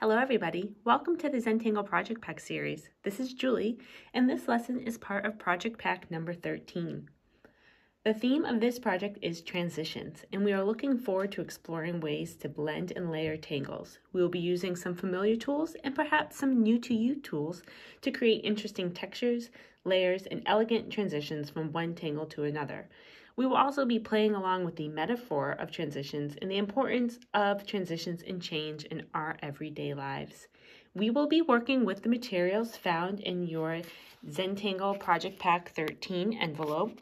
Hello everybody, welcome to the Zentangle Project Pack series. This is Julie, and this lesson is part of Project Pack number 13. The theme of this project is transitions, and we are looking forward to exploring ways to blend and layer tangles. We will be using some familiar tools and perhaps some new to you tools to create interesting textures, layers, and elegant transitions from one tangle to another. We will also be playing along with the metaphor of transitions and the importance of transitions and change in our everyday lives. We will be working with the materials found in your Zentangle Project Pack 13 envelope.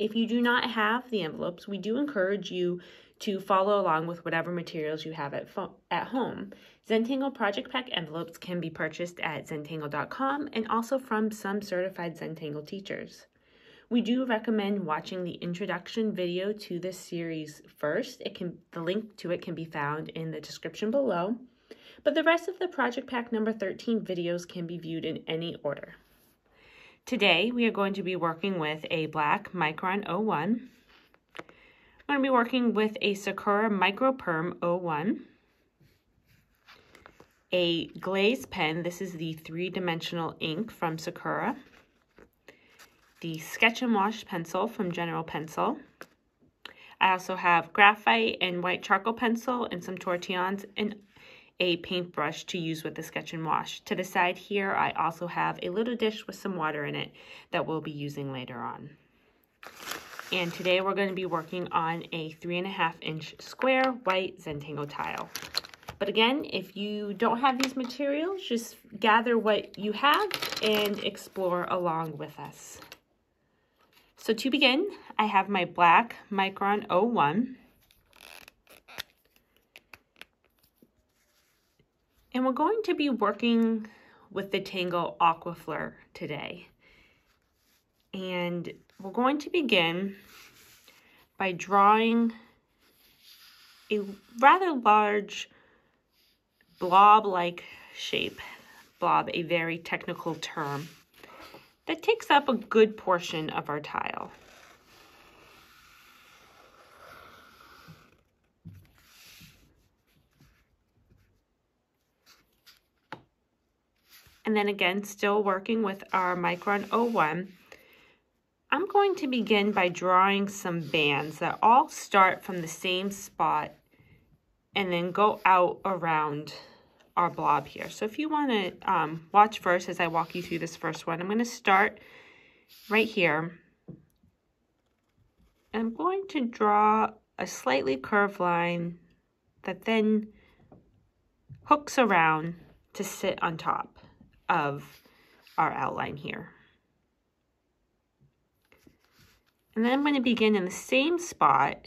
If you do not have the envelopes, we do encourage you to follow along with whatever materials you have at, at home. Zentangle Project Pack envelopes can be purchased at zentangle.com and also from some certified Zentangle teachers. We do recommend watching the introduction video to this series first. It can the link to it can be found in the description below. But the rest of the Project Pack number 13 videos can be viewed in any order. Today, we are going to be working with a black Micron 01. I'm going to be working with a Sakura Micro Perm 01. A glaze pen, this is the three-dimensional ink from Sakura the Sketch and Wash pencil from General Pencil. I also have graphite and white charcoal pencil and some tortillons and a paintbrush to use with the Sketch and Wash. To the side here, I also have a little dish with some water in it that we'll be using later on. And today we're going to be working on a three and a half inch square white Zentangle tile. But again, if you don't have these materials, just gather what you have and explore along with us. So to begin, I have my black Micron 01. And we're going to be working with the Tangle Aquafleur today. And we're going to begin by drawing a rather large blob-like shape. Blob, a very technical term that takes up a good portion of our tile. And then again, still working with our Micron 01, I'm going to begin by drawing some bands that all start from the same spot and then go out around our blob here. So if you want to um, watch first as I walk you through this first one, I'm going to start right here. I'm going to draw a slightly curved line that then hooks around to sit on top of our outline here. And then I'm going to begin in the same spot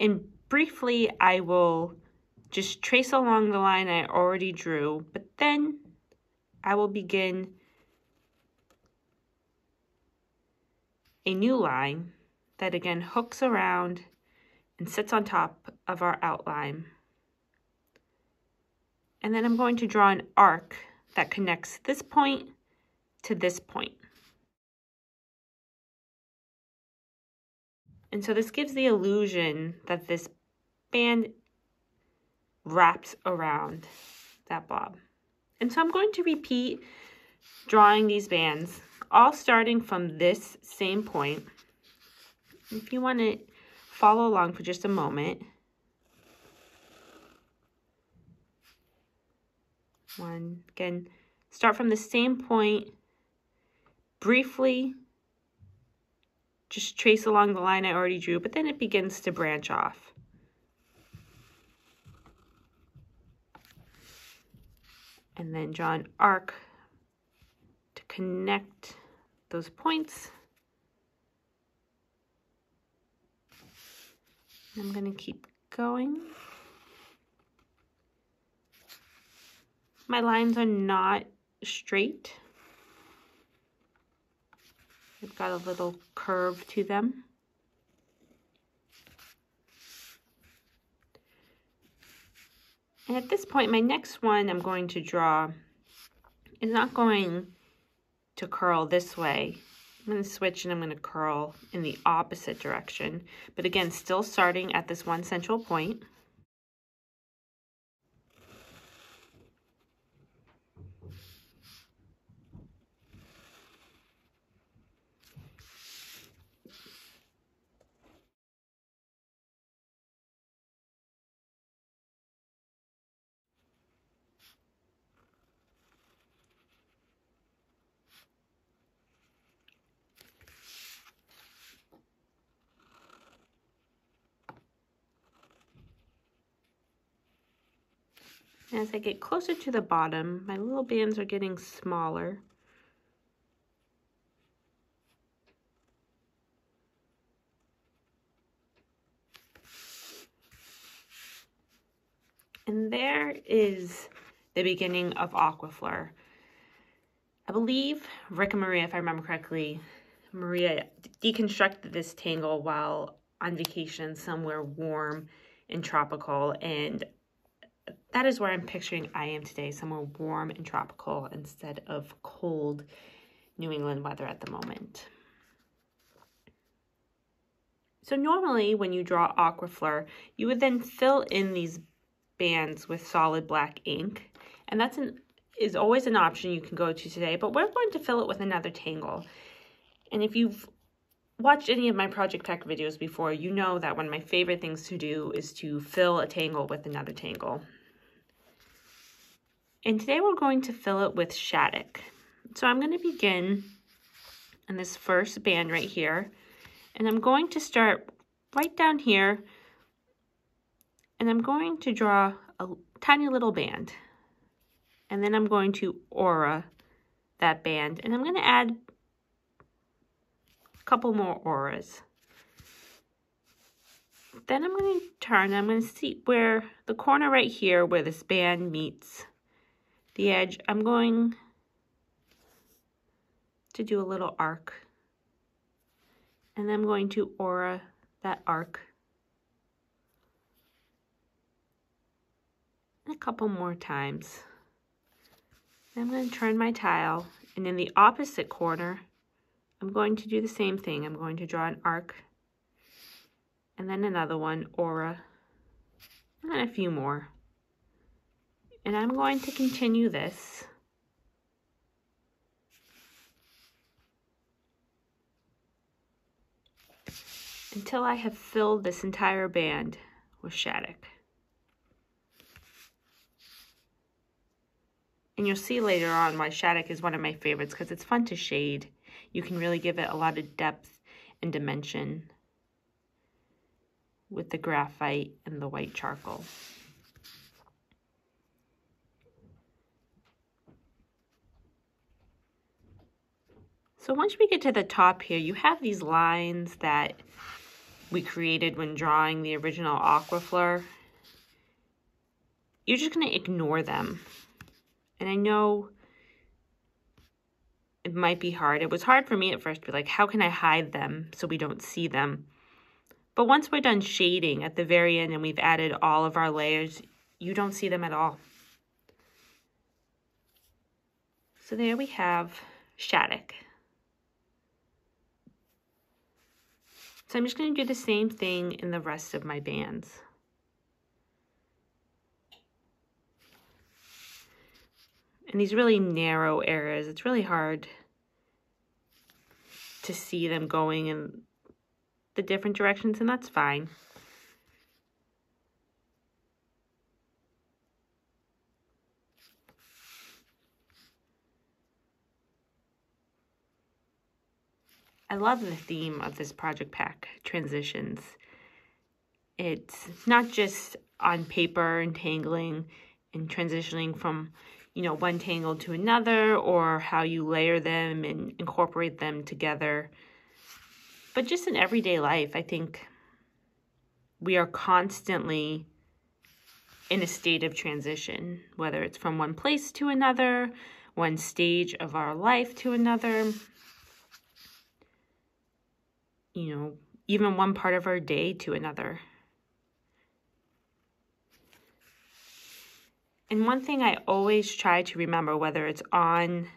and briefly I will just trace along the line I already drew, but then I will begin a new line that again hooks around and sits on top of our outline. And then I'm going to draw an arc that connects this point to this point. And so this gives the illusion that this band wraps around that bob. And so I'm going to repeat drawing these bands, all starting from this same point. If you want to follow along for just a moment. One, again, start from the same point, briefly just trace along the line I already drew, but then it begins to branch off. And then draw an arc to connect those points. I'm going to keep going. My lines are not straight. They've got a little curve to them. And at this point, my next one I'm going to draw is not going to curl this way. I'm going to switch and I'm going to curl in the opposite direction. But again, still starting at this one central point. As I get closer to the bottom, my little bands are getting smaller. And there is the beginning of Aquafleur. I believe Rick and Maria, if I remember correctly, Maria deconstructed this tangle while on vacation somewhere warm and tropical. And that is where I'm picturing I am today, somewhere warm and tropical instead of cold New England weather at the moment. So normally when you draw Aquafleur, you would then fill in these bands with solid black ink. And that's an is always an option you can go to today, but we're going to fill it with another tangle. And if you've watched any of my Project Pack videos before, you know that one of my favorite things to do is to fill a tangle with another tangle. And today we're going to fill it with Shattuck. So I'm going to begin in this first band right here. And I'm going to start right down here and I'm going to draw a tiny little band. And then I'm going to aura that band. And I'm going to add a couple more auras. Then I'm going to turn, I'm going to see where the corner right here where this band meets the edge, I'm going to do a little arc. And I'm going to aura that arc a couple more times. I'm going to turn my tile and in the opposite corner, I'm going to do the same thing. I'm going to draw an arc and then another one, aura, and then a few more. And I'm going to continue this until I have filled this entire band with Shattuck. And you'll see later on why Shattuck is one of my favorites because it's fun to shade. You can really give it a lot of depth and dimension with the graphite and the white charcoal. So once we get to the top here, you have these lines that we created when drawing the original Aquafleur. You're just going to ignore them and I know it might be hard. It was hard for me at first to be like, how can I hide them so we don't see them? But once we're done shading at the very end and we've added all of our layers, you don't see them at all. So there we have Shattuck. So I'm just going to do the same thing in the rest of my bands. in these really narrow areas, it's really hard to see them going in the different directions, and that's fine. I love the theme of this project pack, transitions. It's not just on paper entangling and transitioning from you know, one tangle to another or how you layer them and incorporate them together. But just in everyday life, I think we are constantly in a state of transition, whether it's from one place to another, one stage of our life to another, you know, even one part of our day to another. And one thing I always try to remember, whether it's on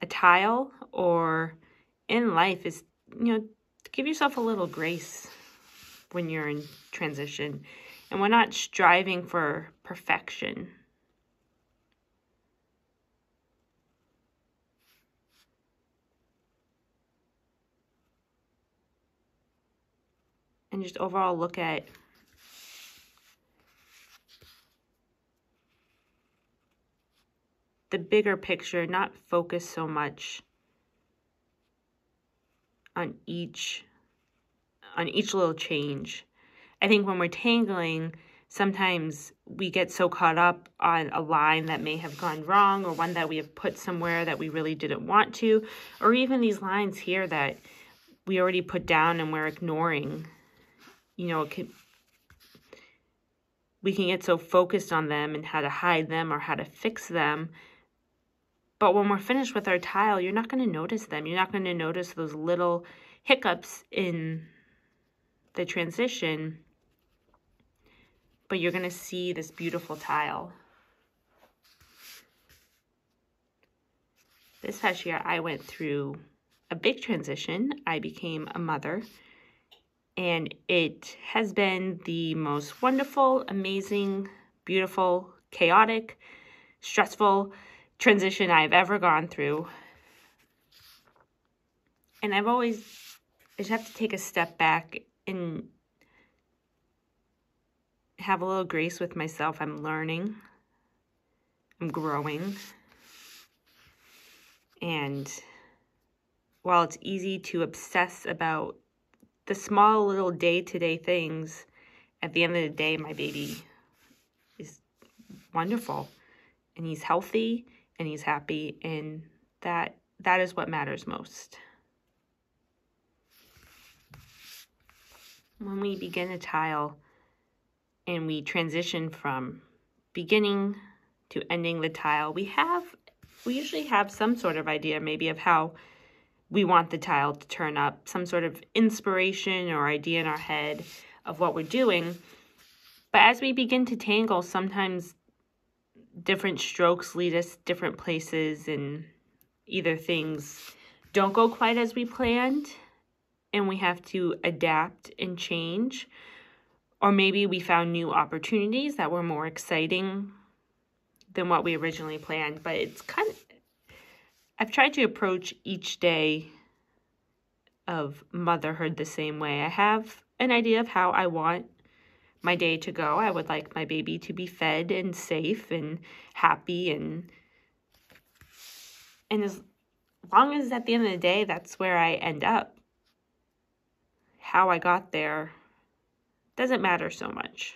a tile or in life, is, you know, give yourself a little grace when you're in transition. And we're not striving for perfection. And just overall look at the bigger picture, not focus so much on each on each little change. I think when we're tangling, sometimes we get so caught up on a line that may have gone wrong or one that we have put somewhere that we really didn't want to, or even these lines here that we already put down and we're ignoring. You know, can, we can get so focused on them and how to hide them or how to fix them. But when we're finished with our tile, you're not going to notice them. You're not going to notice those little hiccups in the transition but you're going to see this beautiful tile. This past year, I went through a big transition. I became a mother, and it has been the most wonderful, amazing, beautiful, chaotic, stressful transition I've ever gone through. And I've always, I just have to take a step back and have a little grace with myself. I'm learning. I'm growing. And while it's easy to obsess about the small little day-to-day -day things, at the end of the day, my baby is wonderful and he's healthy and he's happy and that that is what matters most. When we begin a tile, and we transition from beginning to ending the tile, we have, we usually have some sort of idea maybe of how we want the tile to turn up, some sort of inspiration or idea in our head of what we're doing. But as we begin to tangle, sometimes different strokes lead us different places and either things don't go quite as we planned and we have to adapt and change or maybe we found new opportunities that were more exciting than what we originally planned. But it's kind of, I've tried to approach each day of motherhood the same way. I have an idea of how I want my day to go. I would like my baby to be fed and safe and happy and and as long as at the end of the day that's where I end up. How I got there doesn't matter so much.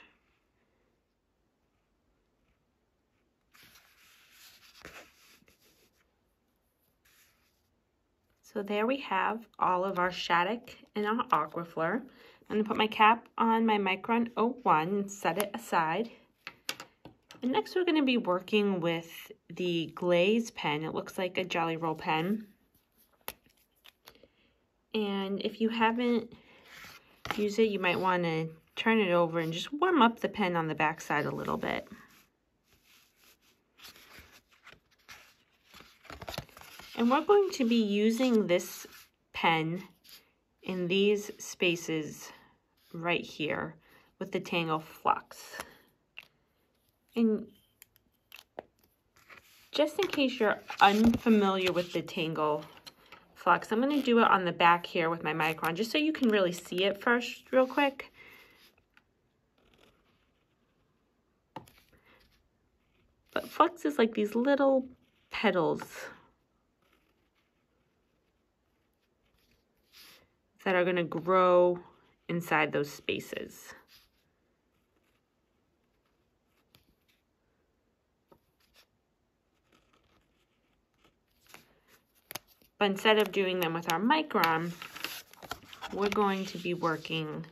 So there we have all of our Shattuck and our Aquafleur. I'm going to put my cap on my Micron 01 and set it aside. And next we're going to be working with the Glaze pen. It looks like a Gelly Roll pen. And if you haven't used it, you might want to turn it over and just warm up the pen on the back side a little bit. And we're going to be using this pen in these spaces right here with the Tangle Flux. And just in case you're unfamiliar with the Tangle Flux, I'm going to do it on the back here with my Micron, just so you can really see it first real quick. But flux is like these little petals that are going to grow inside those spaces. But instead of doing them with our micron, we're going to be working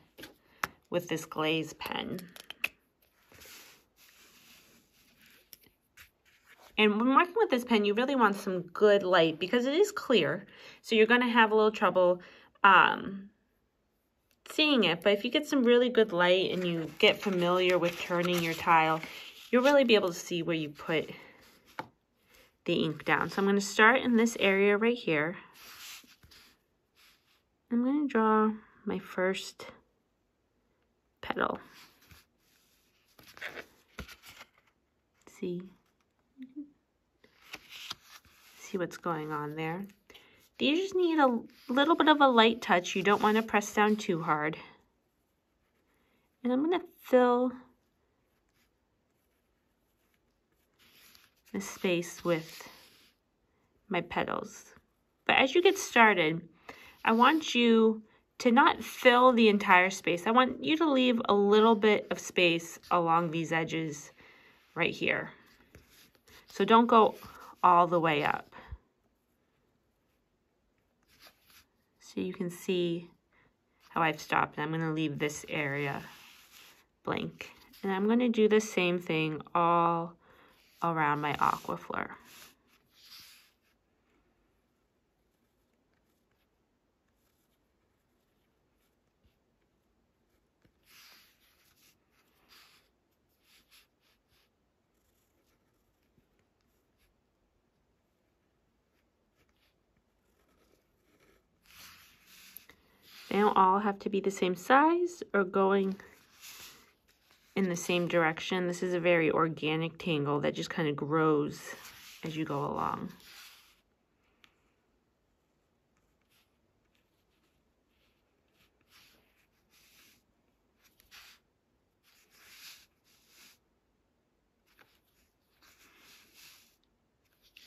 with this glaze pen. And when working with this pen, you really want some good light because it is clear. So you're going to have a little trouble um, seeing it. But if you get some really good light and you get familiar with turning your tile, you'll really be able to see where you put the ink down. So I'm going to start in this area right here. I'm going to draw my first petal. See? see what's going on there. These just need a little bit of a light touch. You don't want to press down too hard. And I'm going to fill the space with my petals. But as you get started, I want you to not fill the entire space, I want you to leave a little bit of space along these edges right here. So don't go all the way up. So you can see how I've stopped. I'm going to leave this area blank. And I'm going to do the same thing all around my aquafleur. They don't all have to be the same size or going in the same direction. This is a very organic tangle that just kind of grows as you go along.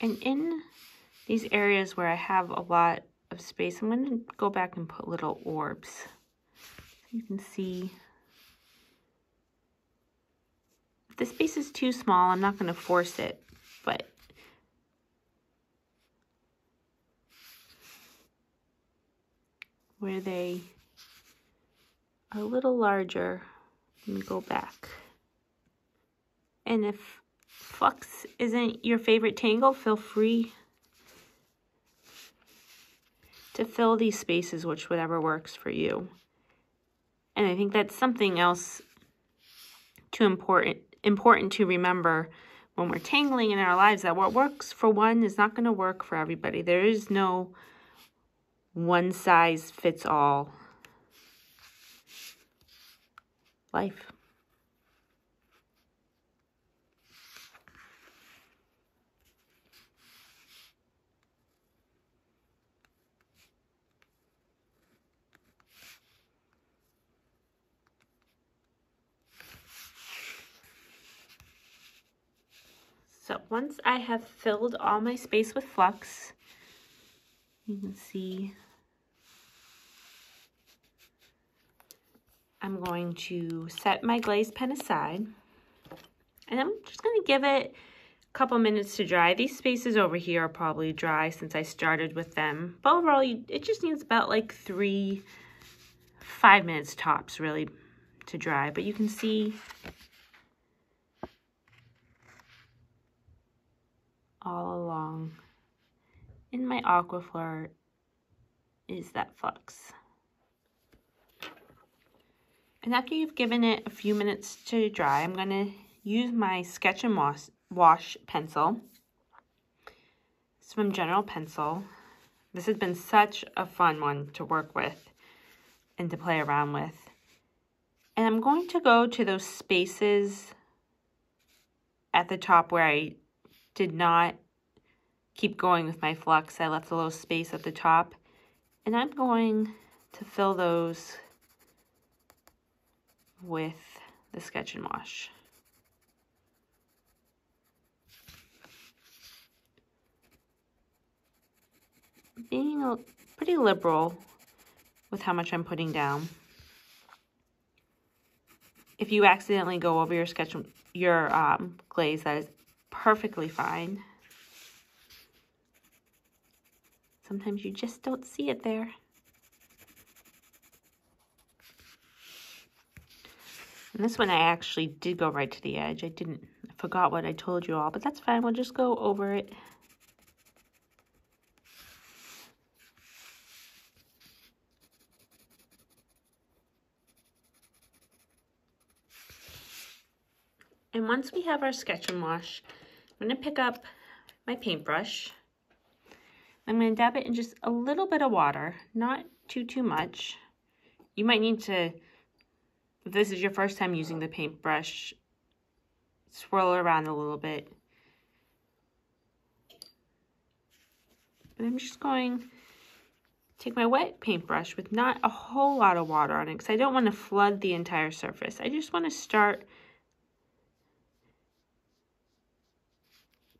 And in these areas where I have a lot of space. I'm going to go back and put little orbs. So you can see. If the space is too small, I'm not going to force it, but where they are a little larger, let me go back. And if flux isn't your favorite tangle, feel free to fill these spaces, which whatever works for you. And I think that's something else too important important to remember when we're tangling in our lives that what works for one is not going to work for everybody. There is no one size fits all life. So once I have filled all my space with flux, you can see I'm going to set my glaze pen aside and I'm just going to give it a couple minutes to dry. These spaces over here are probably dry since I started with them. But overall, you, it just needs about like three, five minutes tops really to dry. But you can see all along in my aquafleur is that flux. And after you've given it a few minutes to dry, I'm going to use my Sketch and Wash, wash pencil. From General Pencil. This has been such a fun one to work with and to play around with. And I'm going to go to those spaces at the top where I did not keep going with my flux. I left a little space at the top. And I'm going to fill those with the Sketch and Wash. Being pretty liberal with how much I'm putting down. If you accidentally go over your sketch, your um, glaze, that is perfectly fine. Sometimes you just don't see it there. And this one I actually did go right to the edge. I didn't, I forgot what I told you all, but that's fine. We'll just go over it. And once we have our sketch and wash, I'm to pick up my paintbrush. I'm to dab it in just a little bit of water, not too, too much. You might need to, if this is your first time using the paintbrush, swirl around a little bit. And I'm just going to take my wet paintbrush with not a whole lot of water on it because I don't want to flood the entire surface. I just want to start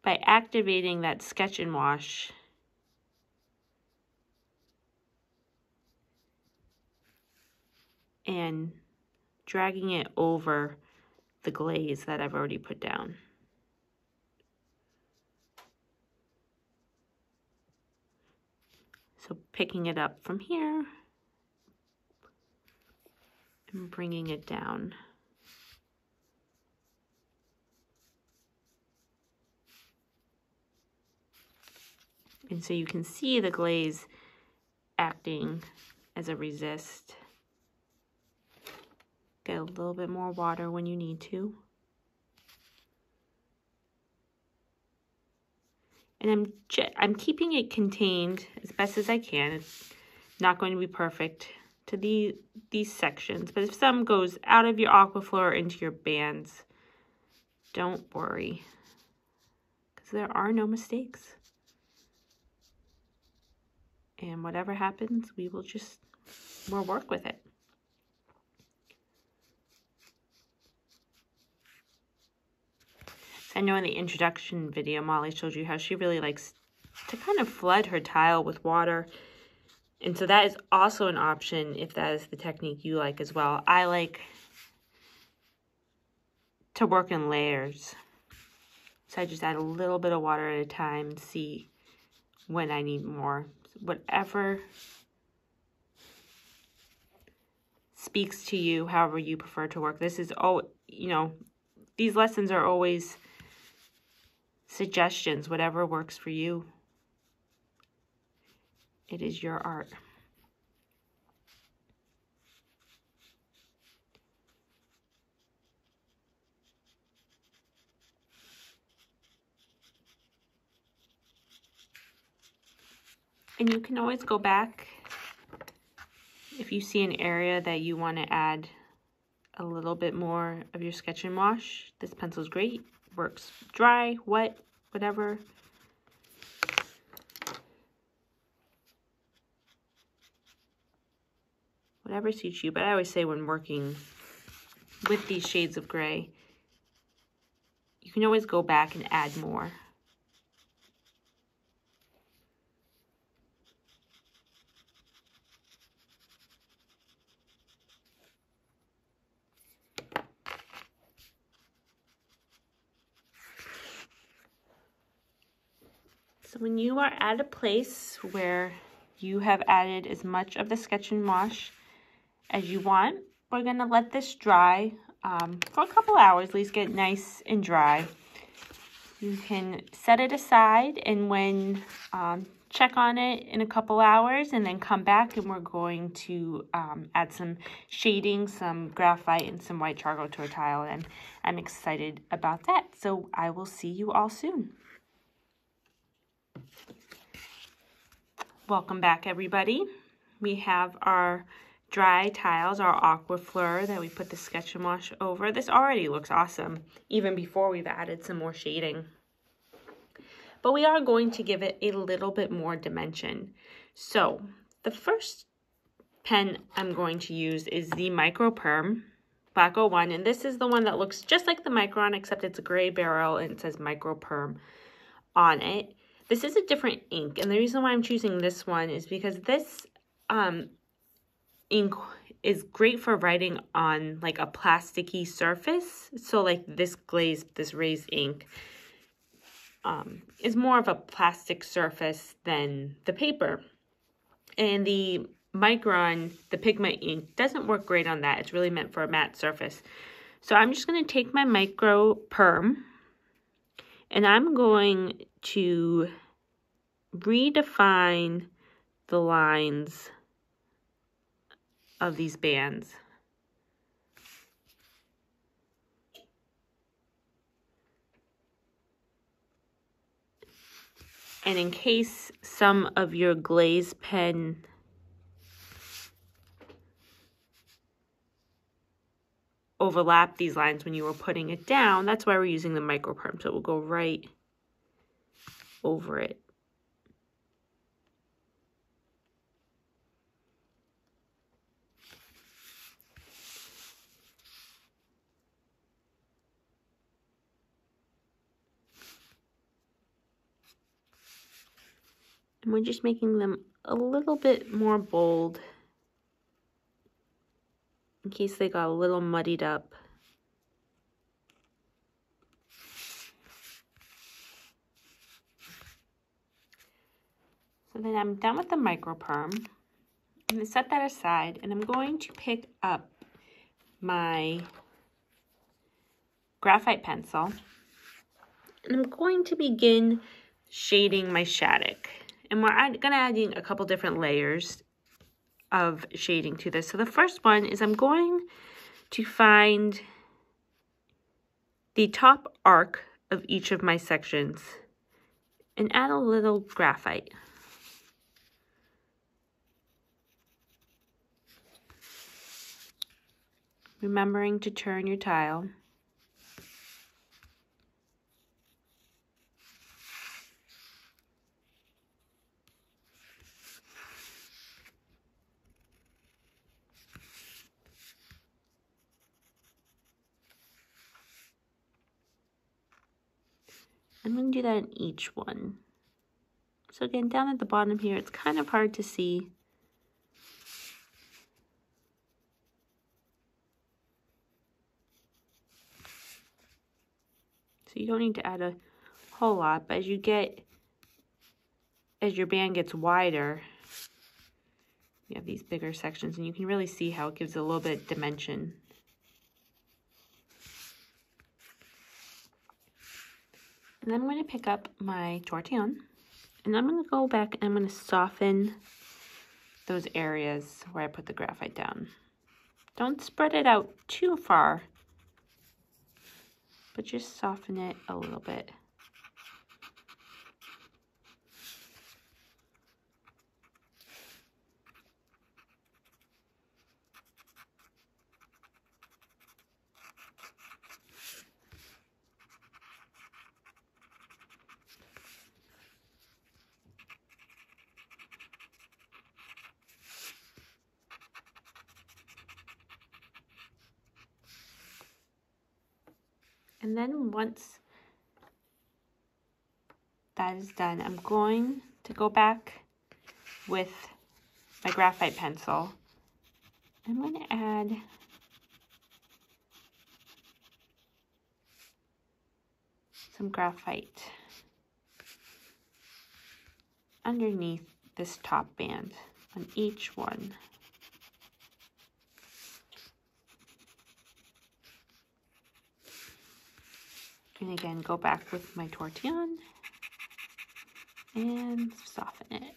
by activating that sketch and wash and dragging it over the glaze that I've already put down. So picking it up from here and bringing it down. And so you can see the glaze acting as a resist. Get a little bit more water when you need to. And I'm, I'm keeping it contained as best as I can. It's not going to be perfect to the, these sections, but if some goes out of your aquafleur into your bands, don't worry, because there are no mistakes. And whatever happens, we will just, we'll work with it. I know in the introduction video, Molly showed you how she really likes to kind of flood her tile with water. And so that is also an option if that is the technique you like as well. I like to work in layers. So I just add a little bit of water at a time, see when I need more whatever speaks to you, however you prefer to work. This is, oh, you know, these lessons are always suggestions, whatever works for you. It is your art. And you can always go back if you see an area that you want to add a little bit more of your sketch and wash. This pencil is great. Works dry, wet, whatever. Whatever suits you. But I always say when working with these shades of gray, you can always go back and add more. So you are at a place where you have added as much of the Sketch and Wash as you want, we're going to let this dry um, for a couple hours, at least get nice and dry. You can set it aside and when um, check on it in a couple hours and then come back and we're going to um, add some shading, some graphite, and some white charcoal to our tile. And I'm excited about that. So I will see you all soon. Welcome back everybody. We have our dry tiles, our aqua aquafleur that we put the sketch and wash over. This already looks awesome, even before we've added some more shading. But we are going to give it a little bit more dimension. So the first pen I'm going to use is the Micro Perm Black 01. And this is the one that looks just like the Micron, except it's a gray barrel and it says Micro Perm on it. This is a different ink, and the reason why I'm choosing this one is because this um, ink is great for writing on like a plasticky surface. So like this glaze, this raised ink, um, is more of a plastic surface than the paper. And the Micron, the pigment ink, doesn't work great on that. It's really meant for a matte surface. So I'm just going to take my micro perm and I'm going to redefine the lines of these bands. And in case some of your glaze pen overlap these lines when you were putting it down, that's why we're using the micro perm. So it will go right over it. And we're just making them a little bit more bold in case they got a little muddied up. Then I'm done with the microperm. I'm going to set that aside and I'm going to pick up my graphite pencil and I'm going to begin shading my Shattuck. And we're going to add in a couple different layers of shading to this. So the first one is I'm going to find the top arc of each of my sections and add a little graphite. Remembering to turn your tile. I'm going to do that in each one. So again, down at the bottom here, it's kind of hard to see. You don't need to add a whole lot, but as you get, as your band gets wider, you have these bigger sections and you can really see how it gives a little bit dimension And I'm going to pick up my tortillon and I'm going to go back and I'm going to soften those areas where I put the graphite down. Don't spread it out too far, but just soften it a little bit. And then once that is done, I'm going to go back with my graphite pencil. I'm going to add some graphite underneath this top band on each one. And again, go back with my tortillon and soften it.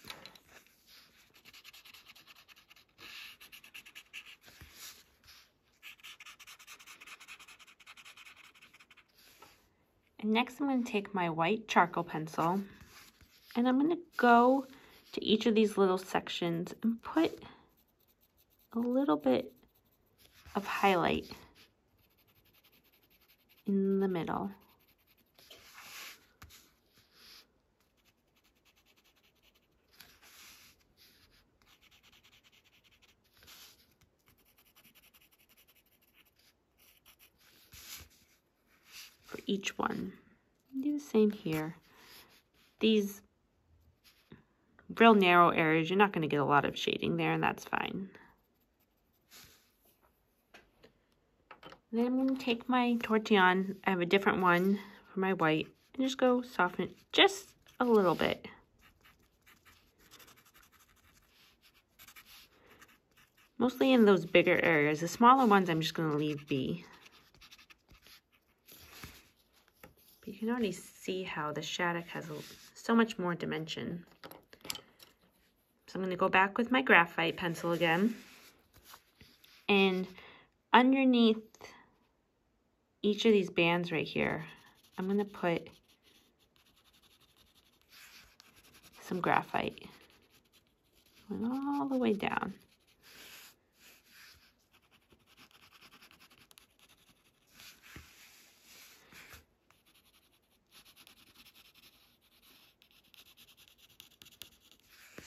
And next I'm going to take my white charcoal pencil and I'm going to go to each of these little sections and put a little bit of highlight in the middle. Each one. Do the same here. These real narrow areas, you're not going to get a lot of shading there, and that's fine. Then I'm going to take my tortillon, I have a different one for my white, and just go soften it just a little bit. Mostly in those bigger areas. The smaller ones I'm just going to leave be. You can already see how the Shattuck has so much more dimension. So I'm going to go back with my graphite pencil again. And underneath each of these bands right here, I'm going to put some graphite. all the way down.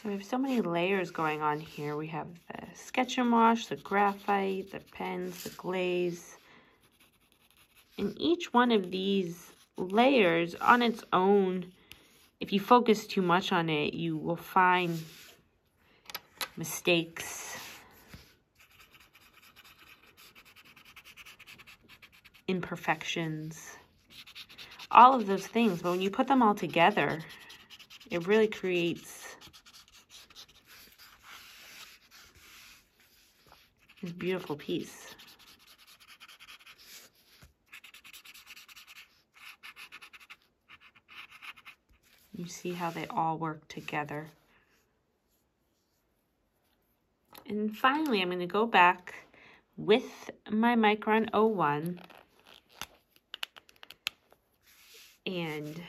So we have so many layers going on here. We have the sketch and wash, the graphite, the pens, the glaze. And each one of these layers on its own, if you focus too much on it, you will find mistakes. imperfections, all of those things. But when you put them all together, it really creates this beautiful piece. You see how they all work together. And finally, I'm going to go back with my Micron 01 and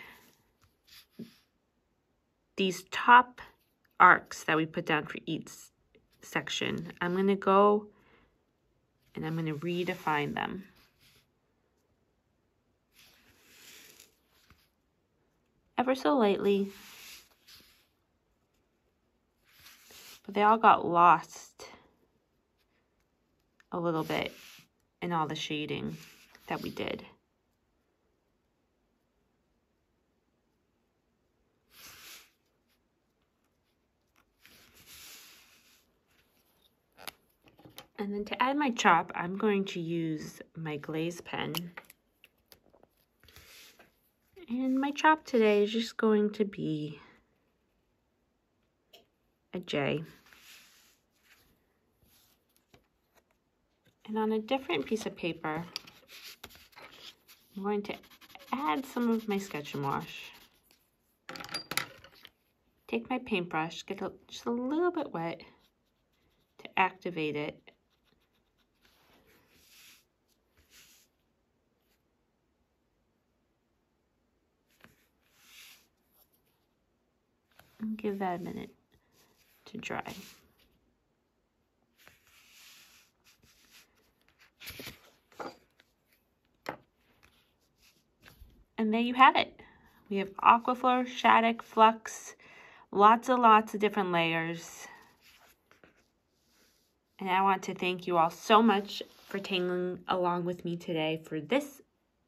these top arcs that we put down for each section, I'm going to go and I'm going to redefine them. Ever so lightly. But they all got lost a little bit in all the shading that we did. And then to add my chop, I'm going to use my glaze pen. And my chop today is just going to be a J. And on a different piece of paper, I'm going to add some of my Sketch and Wash. Take my paintbrush, get a, just a little bit wet to activate it. Give that a minute to dry. And there you have it. We have Aquafleur, Shattuck, Flux, lots and lots of different layers. And I want to thank you all so much for tangling along with me today for this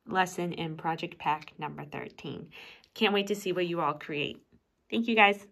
lesson in Project Pack number 13. Can't wait to see what you all create. Thank you guys.